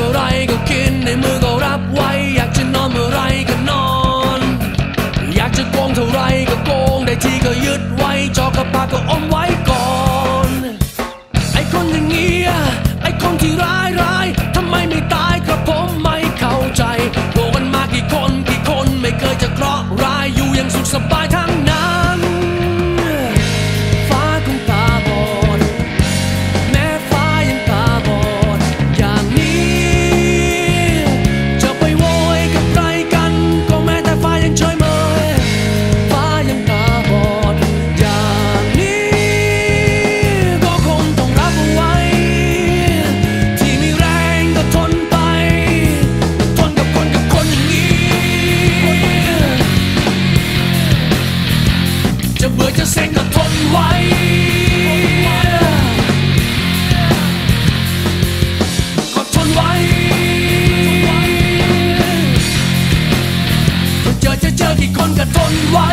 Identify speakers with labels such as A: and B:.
A: อะไรก็กินในมือก็รับไว้ อยากจะนอนเมื่อไรก็นอน อยากจะโกงเท่าไรก็โกงได้ที่ก็ยึดไว้จอกระปากก็อมไว้ก่อน ไอ้คนอย่างเงี้ยไอ้คนที่ร้ายร้ายทำไมไม่ตายครับผมไม่เข้าใจโกกันมากี่คนกี่คนไม่เคยจะเคราะห์ร้ายอยู่อย่างสุขสบายทั้ง ทนไว้ก็ทนไว้จะเจอจะเจอกี่คนก็ทนไว้